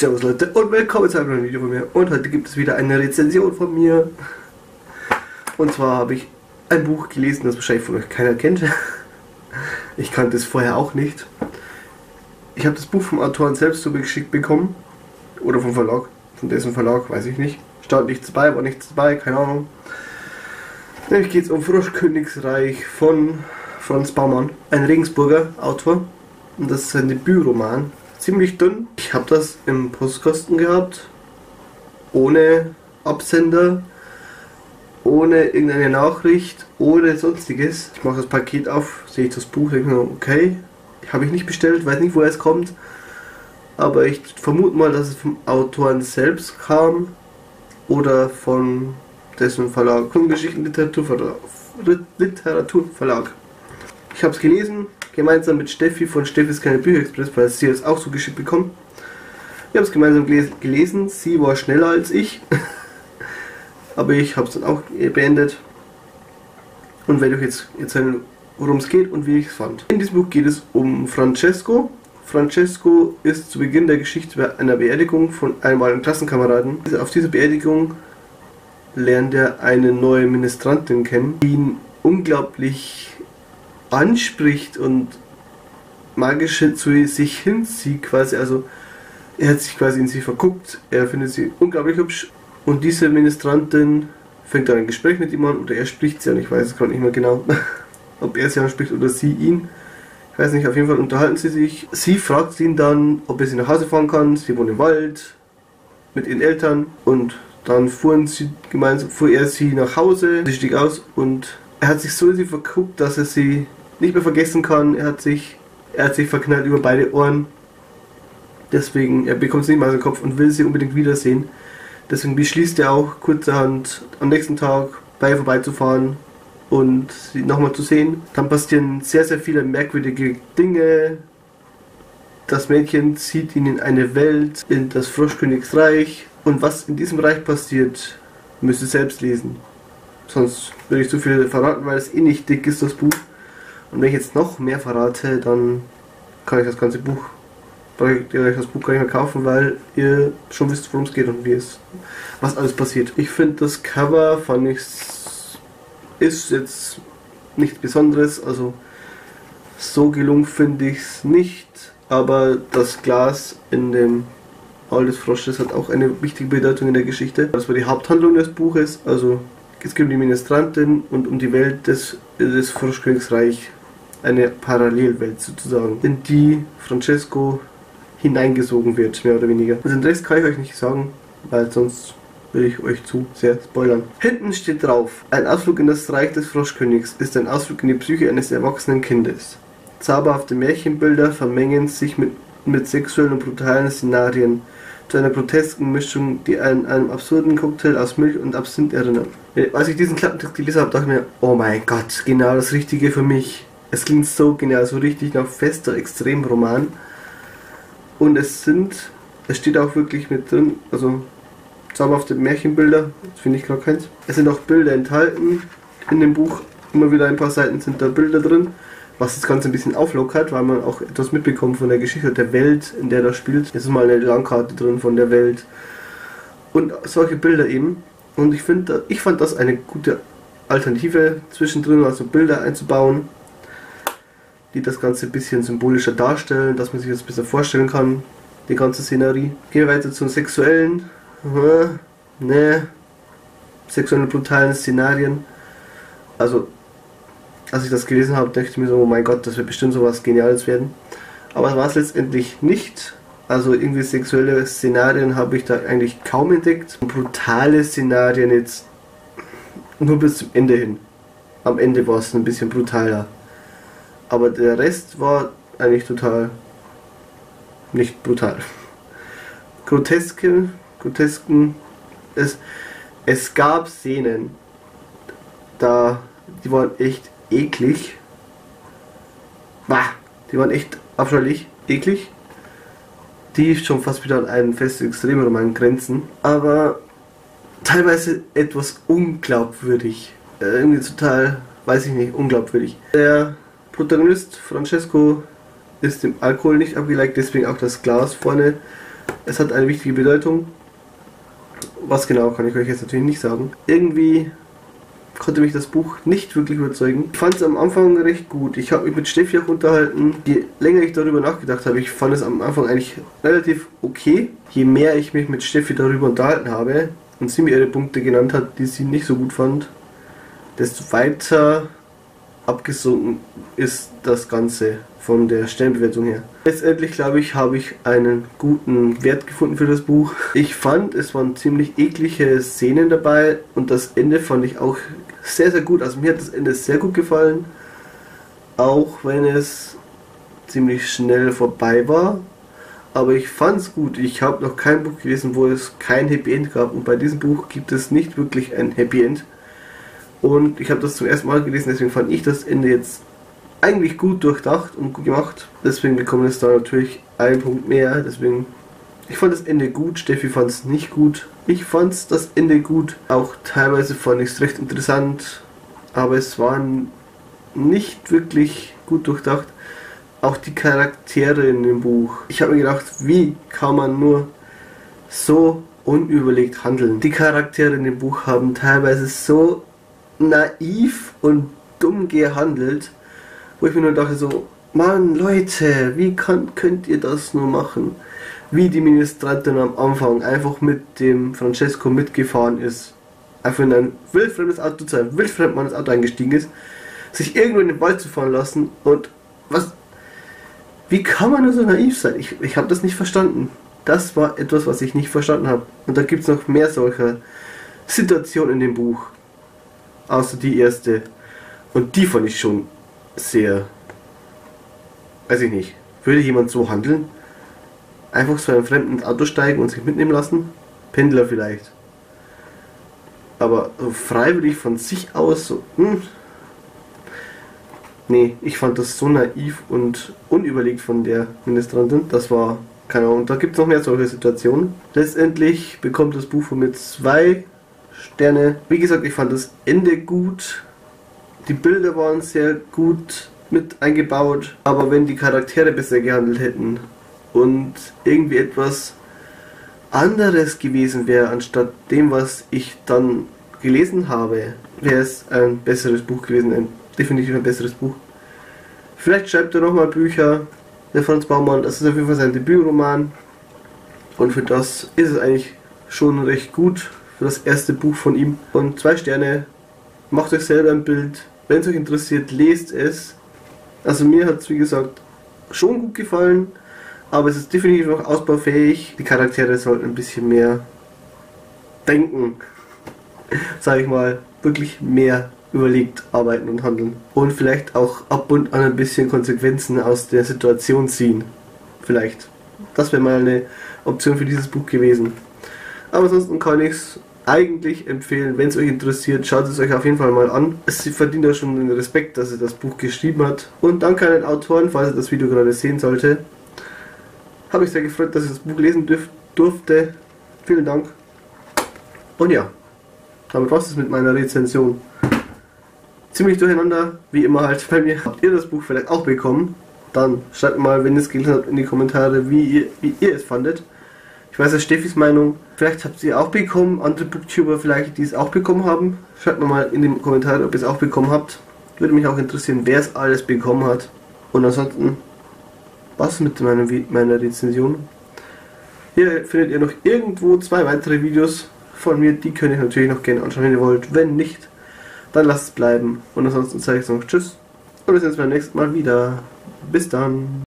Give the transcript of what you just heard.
Servus Leute und willkommen zu einem neuen Video von mir. Und heute gibt es wieder eine Rezension von mir. Und zwar habe ich ein Buch gelesen, das wahrscheinlich von euch keiner kennt. Ich kannte es vorher auch nicht. Ich habe das Buch vom Autoren selbst so geschickt bekommen. Oder vom Verlag, von dessen Verlag, weiß ich nicht. Stand nichts dabei, war nichts dabei, keine Ahnung. Nämlich geht es um Froschkönigsreich von Franz Baumann, ein Regensburger Autor. Und das ist ein Debütroman ziemlich dünn. Ich habe das im Postkosten gehabt, ohne Absender, ohne irgendeine Nachricht, ohne sonstiges. Ich mache das Paket auf, sehe ich das Buch, denke mir, okay, habe ich nicht bestellt, weiß nicht, woher es kommt, aber ich vermute mal, dass es vom Autoren selbst kam. Oder von dessen Verlag, Kundengeschichten Literaturverlag. Literaturverlag. Ich habe es gelesen, gemeinsam mit Steffi von Steffis keine Bücherexpress, weil sie es auch so geschickt bekommen. Wir haben es gemeinsam gelesen. Sie war schneller als ich. Aber ich habe es dann auch beendet. Und werde euch jetzt erzählen, worum es geht und wie ich es fand. In diesem Buch geht es um Francesco. Francesco ist zu Beginn der Geschichte bei einer Beerdigung von einem alten Klassenkameraden. Auf dieser Beerdigung lernt er eine neue Ministrantin kennen, die ihn unglaublich anspricht und magische zu sich hinzieht quasi. Also er hat sich quasi in sie verguckt, er findet sie unglaublich hübsch und diese Ministrantin fängt dann ein Gespräch mit ihm an oder er spricht sie an, ich weiß es gerade nicht mehr genau, ob er sie anspricht oder sie ihn. Ich weiß nicht, auf jeden Fall unterhalten sie sich. Sie fragt ihn dann, ob er sie nach Hause fahren kann. Sie wohnt im Wald mit ihren Eltern und dann fuhren sie gemeinsam, fuhr er sie nach Hause, sie stieg aus und er hat sich so in sie verguckt, dass er sie nicht mehr vergessen kann. Er hat sich, er hat sich verknallt über beide Ohren. Deswegen, er bekommt es nicht mehr aus dem Kopf und will sie unbedingt wiedersehen. Deswegen beschließt er auch kurzerhand am nächsten Tag bei ihr vorbeizufahren und sie nochmal zu sehen. Dann passieren sehr, sehr viele merkwürdige Dinge. Das Mädchen zieht ihn in eine Welt, in das Froschkönigsreich. Und was in diesem Reich passiert, müsst ihr selbst lesen. Sonst würde ich zu viel verraten, weil es eh nicht dick ist, das Buch. Und wenn ich jetzt noch mehr verrate, dann kann ich das ganze Buch, braucht ihr euch das Buch gar nicht mehr kaufen, weil ihr schon wisst, worum es geht und wie es, was alles passiert. Ich finde das Cover, fand ich, ist jetzt nichts Besonderes, also so gelungen finde ich es nicht, aber das Glas in dem Hall des Frosches hat auch eine wichtige Bedeutung in der Geschichte. Das war die Haupthandlung des Buches, also es geht um die Ministrantin und um die Welt des, des Froschkönigsreich eine Parallelwelt sozusagen, in die Francesco hineingesogen wird, mehr oder weniger. Also den Rest kann ich euch nicht sagen, weil sonst will ich euch zu sehr spoilern. Hinten steht drauf, ein Ausflug in das Reich des Froschkönigs ist ein Ausflug in die Psyche eines erwachsenen Kindes. Zauberhafte Märchenbilder vermengen sich mit, mit sexuellen und brutalen Szenarien zu einer grotesken Mischung, die an einem absurden Cocktail aus Milch und Absinth erinnert. Als ich diesen Klappentext gelesen habe, dachte ich mir, oh mein Gott, genau das Richtige für mich. Es klingt so genial, so richtig nach fester Extremroman. Und es sind, es steht auch wirklich mit drin, also zauberhafte Märchenbilder, das finde ich gerade keins. Es sind auch Bilder enthalten in dem Buch. Immer wieder ein paar Seiten sind da Bilder drin, was das Ganze ein bisschen auflockert, weil man auch etwas mitbekommt von der Geschichte der Welt, in der das spielt. Es ist mal eine Landkarte drin von der Welt. Und solche Bilder eben. Und ich finde, ich fand das eine gute Alternative zwischendrin, also Bilder einzubauen die das Ganze ein bisschen symbolischer darstellen, dass man sich das besser vorstellen kann, die ganze Szenerie. Gehen wir weiter zum sexuellen. Ne, sexuellen brutalen Szenarien. Also, als ich das gelesen habe, dachte ich mir so, oh mein Gott, das wird bestimmt so was Geniales werden. Aber das war es letztendlich nicht. Also irgendwie sexuelle Szenarien habe ich da eigentlich kaum entdeckt. Brutale Szenarien jetzt nur bis zum Ende hin. Am Ende war es ein bisschen brutaler. Aber der Rest war eigentlich total nicht brutal. Groteske, grotesken, es, es gab Szenen, da, die waren echt eklig. Bah, die waren echt abscheulich, eklig. Die schon fast wieder an einen festen Extremroman grenzen. Aber teilweise etwas unglaubwürdig. Äh, irgendwie total, weiß ich nicht, unglaubwürdig. Der Protagonist Francesco ist dem Alkohol nicht abgeneigt, deswegen auch das Glas vorne Es hat eine wichtige Bedeutung. Was genau, kann ich euch jetzt natürlich nicht sagen. Irgendwie konnte mich das Buch nicht wirklich überzeugen. Ich fand es am Anfang recht gut. Ich habe mich mit Steffi auch unterhalten. Je länger ich darüber nachgedacht habe, ich fand es am Anfang eigentlich relativ okay. Je mehr ich mich mit Steffi darüber unterhalten habe und sie mir ihre Punkte genannt hat, die sie nicht so gut fand, desto weiter abgesunken ist das Ganze von der Stellenbewertung her. Letztendlich glaube ich, habe ich einen guten Wert gefunden für das Buch. Ich fand, es waren ziemlich eklige Szenen dabei und das Ende fand ich auch sehr, sehr gut. Also mir hat das Ende sehr gut gefallen, auch wenn es ziemlich schnell vorbei war. Aber ich fand es gut. Ich habe noch kein Buch gelesen, wo es kein Happy End gab. Und bei diesem Buch gibt es nicht wirklich ein Happy End. Und ich habe das zum ersten Mal gelesen, deswegen fand ich das Ende jetzt eigentlich gut durchdacht und gut gemacht. Deswegen bekommt es da natürlich einen Punkt mehr. Deswegen, ich fand das Ende gut, Steffi fand es nicht gut. Ich fand das Ende gut. Auch teilweise fand ich es recht interessant, aber es war nicht wirklich gut durchdacht. Auch die Charaktere in dem Buch. Ich habe mir gedacht, wie kann man nur so unüberlegt handeln? Die Charaktere in dem Buch haben teilweise so naiv und dumm gehandelt, wo ich mir nur dachte so, Mann, Leute, wie kann, könnt ihr das nur machen? Wie die Ministrantin am Anfang einfach mit dem Francesco mitgefahren ist, einfach in ein wildfremdes Auto zu einem wildfremden ins Auto eingestiegen ist, sich irgendwo in den Wald zu fahren lassen und was, wie kann man nur so naiv sein? Ich, ich habe das nicht verstanden. Das war etwas, was ich nicht verstanden habe. Und da gibt es noch mehr solcher Situationen in dem Buch außer die erste. Und die fand ich schon sehr. Weiß ich nicht. Würde jemand so handeln? Einfach zu einem fremden Auto steigen und sich mitnehmen lassen? Pendler vielleicht. Aber so freiwillig von sich aus so. Hm. Nee, ich fand das so naiv und unüberlegt von der Ministrantin. Das war keine Ahnung. Da gibt es noch mehr solche Situationen. Letztendlich bekommt das Buch von mir zwei Sterne. Wie gesagt, ich fand das Ende gut. Die Bilder waren sehr gut mit eingebaut. Aber wenn die Charaktere besser gehandelt hätten und irgendwie etwas anderes gewesen wäre, anstatt dem, was ich dann gelesen habe, wäre es ein besseres Buch gewesen. Ein, definitiv ein besseres Buch. Vielleicht schreibt er nochmal Bücher. Der Franz Baumann, das ist auf jeden Fall sein Debütroman. Und für das ist es eigentlich schon recht gut für das erste Buch von ihm. Und zwei Sterne. Macht euch selber ein Bild. Wenn es euch interessiert, lest es. Also mir hat es wie gesagt schon gut gefallen, aber es ist definitiv noch ausbaufähig. Die Charaktere sollten ein bisschen mehr denken, sage ich mal, wirklich mehr überlegt arbeiten und handeln. Und vielleicht auch ab und an ein bisschen Konsequenzen aus der Situation ziehen. Vielleicht. Das wäre mal eine Option für dieses Buch gewesen. Aber ansonsten kann ich es eigentlich empfehlen, wenn es euch interessiert, schaut es euch auf jeden Fall mal an. Es verdient ja schon den Respekt, dass er das Buch geschrieben hat. Und danke an den Autoren, falls ihr das Video gerade sehen sollte. Habe ich sehr gefreut, dass ich das Buch lesen durfte. Vielen Dank. Und ja, damit war es mit meiner Rezension. Ziemlich durcheinander, wie immer halt bei mir. Habt ihr das Buch vielleicht auch bekommen? Dann schreibt mal, wenn ihr es gelesen habt, in die Kommentare, wie ihr, wie ihr es fandet. Ich weiß ja Steffis Meinung. Vielleicht habt ihr auch bekommen, andere Booktuber vielleicht, die es auch bekommen haben. Schreibt mir mal in den Kommentaren, ob ihr es auch bekommen habt. Würde mich auch interessieren, wer es alles bekommen hat. Und ansonsten, was mit meiner, meiner Rezension? Hier findet ihr noch irgendwo zwei weitere Videos von mir. Die könnt ihr natürlich noch gerne anschauen, wenn ihr wollt. Wenn nicht, dann lasst es bleiben. Und ansonsten sage ich noch Tschüss. Und wir sehen uns beim nächsten Mal wieder. Bis dann.